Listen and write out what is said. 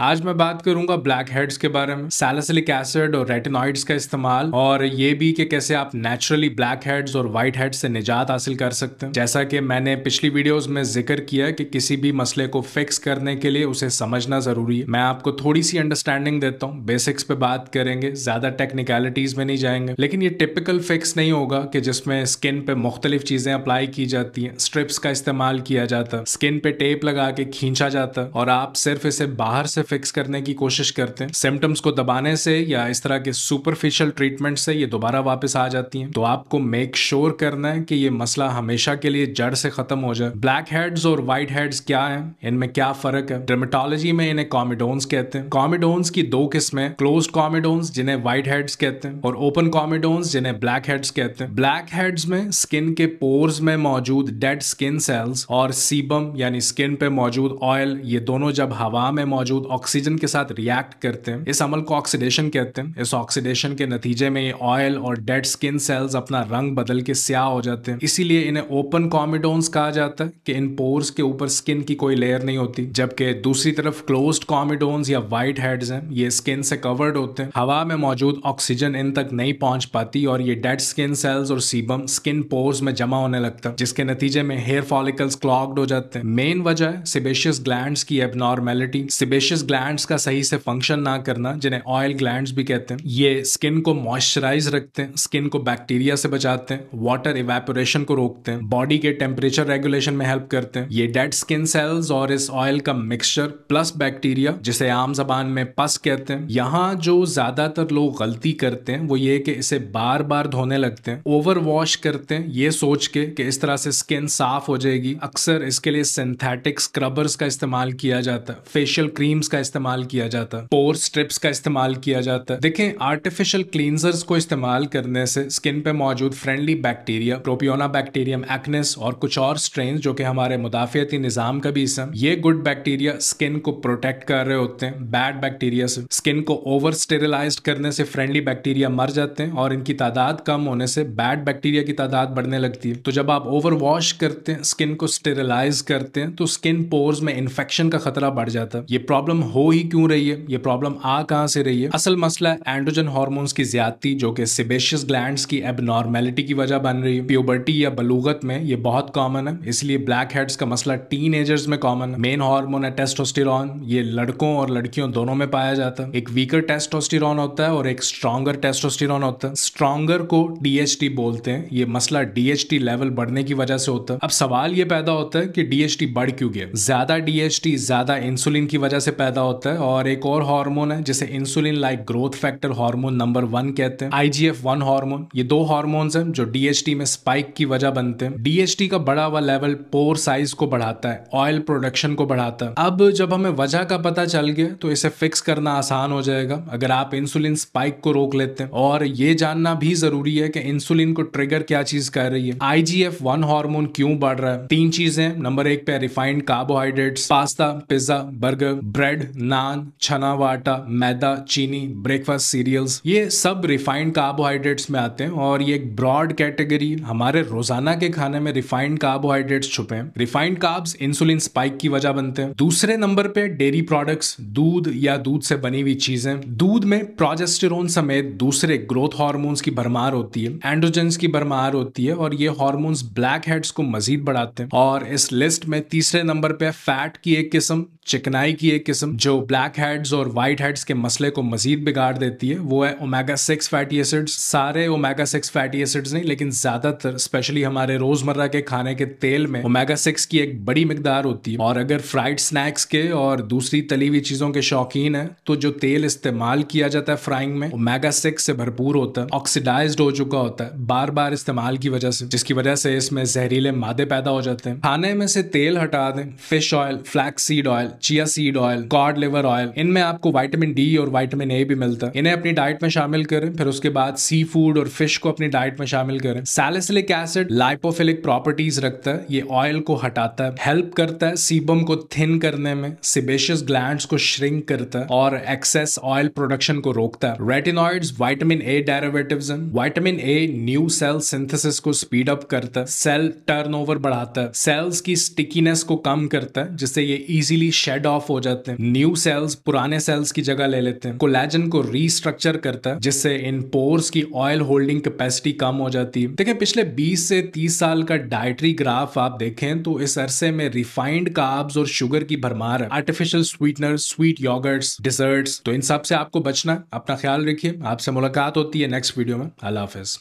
आज मैं बात करूँगा ब्लैक हेड्स के बारे में सैलिसिलिक एसिड और रेटिनॉइड्स का इस्तेमाल, और ये भी कि कैसे आप नेचुरली ब्लैक हेड्स और व्हाइट हेड्स से निजात हासिल कर सकते हैं। जैसा कि मैंने पिछली वीडियोस में ज़िक्र किया कि किसी भी मसले को फिक्स करने के लिए उसे समझना ज़रूरी है। मैं आपको थोड़ी सी अंडरस्टैंडिंग देता हूँ। बेसिक्स पे बात करेंगे, ज़्यादा टेक्निकलिटीज में नहीं जाएँगे। लेकिन ये टिपिकल फिक्स नहीं होगा कि जिसमें स्किन पे मुख्तलिफ़ चीज़ें अप्लाई की जाती हैं। स्ट्रिप्स का इस्तेमाल किया जाता स्किन पे टेप लगा के खींचा जाता और आप सिर्फ़ इसे बाहर से फिक्स करने की कोशिश करते हैं। सिम्टम्स को दबाने से या इस तरह के सुपरफिशियल ट्रीटमेंट से ये दोबारा वापस आ जाती हैं। तो आपको मेक श्योर sure करना है कि ये मसला हमेशा के लिए जड़ से खत्म हो जाए। ब्लैक हेड्स और व्हाइट हेड्स क्या है? इनमें क्या फ़र्क है? डर्मेटोलॉजी में इन्हें कॉमिडोन्स कहते हैं। कॉमिडोन्स की दो किस्में क्लोज कॉमिडोन्स जिन्हें व्हाइट हेड्स कहते हैं, और ओपन कॉमिडोन्स जिन्हें ब्लैक हेड्स कहते हैं। ब्लैक हेड्स में स्किन के पोर्स में मौजूद डेड स्किन सेल्स और सीबम यानी स्किन पे मौजूद ऑयल ये दोनों जब हवा में मौजूद ऑक्सीजन के साथ रिएक्ट करते हैं। इस अमल को ऑक्सीडेशन कहते हैं। इस ऑक्सीडेशन के नतीजे में ऑयल और डेड स्किन सेल्स अपना रंग बदल के स्याह हो जाते हैं। इसीलिए इन्हें ओपन कॉमिडोन्स कहा जाता है कि इन पोर्स के ऊपर स्किन की कोई लेयर नहीं होती, जबकि दूसरी तरफ़ क्लोज कॉमिडोन्स या व्हाइट हेड्स हैं। ये स्किन से कवर्ड होते हैं। हवा में मौजूद ऑक्सीजन इन तक नहीं पहुँच पाती और ये डेड स्किन सेल्स और सीबम स्किन पोर्स में जमा होने लगता है, जिसके नतीजे में हेयर फॉलिकल्स क्लॉग्ड हो जाते हैं। मेन वजह है सिबेशियस ग्लैंड्स की एबनॉर्मेलिटी सिबेशियस ग्लैंड्स का सही से फ़ंक्शन ना करना, जिन्हें ऑयल ग्लैंड्स भी कहते हैं, ये स्किन को मॉइस्चराइज रखते हैं स्किन को बैक्टीरिया से बचाते हैं वाटर इवेपोरेशन को रोकते हैं बॉडी के टेम्परेचर रेगुलेशन में हेल्प करते हैं। ये डेड स्किन सेल्स और इस ऑयल का मिक्सचर प्लस बैक्टीरिया जिसे आम जबान में पस कहते हैं। यहाँ जो ज़्यादातर लोग गलती करते हैं, वो ये कि इसे बार बार धोने लगते हैं ओवर वॉश करते हैं, ये सोच के कि इस तरह से स्किन साफ़ हो जाएगी। अक्सर इसके लिए सिंथेटिक स्क्रबर्स का इस्तेमाल किया जाता है फेशियल क्रीम्स का इस्तेमाल किया जाता, पोर स्ट्रिप्स का इस्तेमाल किया जाता। है देखें आर्टिफिशियल क्लींजर्स को इस्तेमाल करने से स्किन पे मौजूद फ्रेंडली बैक्टीरिया प्रोपियोना बैक्टीरियम एक्नेस और कुछ और स्ट्रेन जो कि हमारे मुदाफियती निज़ाम का भी इसम ये गुड बैक्टीरिया स्किन को प्रोटेक्ट कर रहे होते हैं बैड बैक्टीरिया से। स्किन को ओवर स्टेरिलाइज करने से फ्रेंडली बैक्टीरिया मर जाते हैं और इनकी तादाद कम होने से बैड बैक्टीरिया की तादाद बढ़ने लगती है। तो जब आप ओवर वॉश करते हैं स्किन को स्टेरिलाइज करते हैं तो स्किन पोर्स में इन्फेक्शन का खतरा बढ़ जाता है। ये प्रॉब्लम हो ही क्यों रही है? ये प्रॉब्लम आ कहाँ से रही है? असल मसला एंड्रोजन हार्मोन्स की ज्यादती जो कि सिबेशियस ग्लैंड्स की एबनॉर्मेलिटी की वजह बन रही है। प्यूबर्टी या बलूगत में ये बहुत कॉमन है। इसलिए ब्लैक हेड्स का मसला टीन में कॉमन है। मेन हार्मोन है टेस्टोस्टेरॉन ये लड़कों और लड़कियों दोनों में पाया जाता है। एक वीकर टेस्टोस्टेरॉन होता है और एक स्ट्रॉन्गर टेस्टोस्टेरॉन होता है। स्ट्रॉन्गर को डीएचटी बोलते हैं। ये मसला डीएचटी लेवल बढ़ने की वजह से होता है। अब सवाल ये पैदा होता है कि डीएचटी बढ़ क्यों गया? ज़्यादा डीएचटी ज़्यादा इंसुलिन की वजह से पैदा होता है और एक और हार्मोन है, जिसे insulin like growth factor hormone number one कहते हैं। आईजीएफ वन हार्मोन ये दो हार्मोन्स हैं जो डीएचटी में स्पाइक की वजह बनते हैं। डीएचटी का बढ़ा हुआ लेवल पोर साइज़ को बढ़ाता है ऑयल प्रोडक्शन को बढ़ाता है। अब जब हमें वजह का पता चल गया तो इसे फिक्स करना आसान हो जाएगा, अगर आप इंसुलिन स्पाइक को रोक लेते हैं। और ये जानना भी ज़रूरी है कि इंसुलिन को ट्रिगर क्या चीज़ कर रही है। आईजीएफ वन हार्मोन क्यों बढ़ रहा है? तीन चीज़ें नंबर एक पे refined carbohydrates pasta pizza burger bread naan छना व आटा मैदा चीनी ब्रेकफास्ट सीरियल्स ये सब रिफाइंड कार्बोहाइड्रेट्स में आते हैं और ये एक ब्रॉड कैटेगरी हमारे रोज़ाना के खाने में रिफाइंड कार्बोहाइड्रेट्स छुपे हैं। रिफाइंड कार्ब्स इंसुलिन स्पाइक की वजह बनते हैं। दूसरे नंबर पे डेयरी प्रोडक्ट्स दूध या दूध से बनी हुई चीज़ें। दूध में प्रोजेस्टेरोन समेत दूसरे ग्रोथ हार्मोन्स की भरमार होती है। एंड्रोजेंस की भरमार होती है और ये हार्मोन्स ब्लैक हेड्स को मजीद बढ़ाते हैं। और इस लिस्ट में तीसरे नंबर पे फैट की एक किस्म चिकनाई की एक किस्म, जो ब्लैक हेड्स और व्हाइट हेड्स के मसले को मजीद बिगाड़ देती है, वो है ओमेगा सिक्स फैटी एसिड्स सारे ओमेगा सिक्स फैटी एसिड्स नहीं, लेकिन ज़्यादातर स्पेशली हमारे रोज़मर्रा के खाने के तेल में ओमेगा सिक्स की एक बड़ी मकदार होती है। और अगर फ्राइड स्नैक्स के और दूसरी तली हुई चीज़ों के शौकीन है तो जो तेल इस्तेमाल किया जाता है फ्राइंग में ओमेगा सिक्स से भरपूर होता है ऑक्सीडाइज हो चुका होता है बार बार इस्तेमाल की वजह से, जिसकी वजह से इसमें जहरीले मादे पैदा हो जाते हैं। खाने में से तेल हटा दें fish oil flaxseed oil chia seed oil cod liver oil इनमें आपको विटामिन डी और विटामिन ए भी मिलता है। इन्हें अपनी डाइट में शामिल करें, फिर उसके बाद सी फ़ूड और फ़िश को अपनी डाइट में शामिल करें। सैलिसिलिक एसिड लाइपोफिलिक प्रॉपर्टीज़ रखता है, ये ऑयल को हटाता है। हेल्प करता है सीबम को थिन करने में सिबेशियस ग्लैंड्स को श्रिंक करता है और एक्सेस ऑयल प्रोडक्शन को रोकता है। Retinoids vitamin A derivatives vitamin A new cell synthesis को स्पीड अप करता है। सेल टर्नओवर बढ़ाता है। सेल्स की स्टिकीनेस को कम करता है, जिससे ये इजीली शेड ऑफ़ हो जाते हैं। न्यू सेल्स पुराने सेल्स की जगह ले लेते हैं। कोलेजन को रीस्ट्रक्चर करता है, जिससे इन पोर्स की ऑयल होल्डिंग कैपेसिटी कम हो जाती है। देखिए, पिछले 20 से 30 साल का डायट्री ग्राफ आप देखें तो इस अरसे में रिफाइंड कार्ब्स और शुगर की भरमार है। Artificial sweetener sweet yoghurts desserts तो इन सबसे आपको बचना अपना ख्याल रखिए। आपसे मुलाकात होती है नेक्स्ट वीडियो में। अल्लाह हाफिज।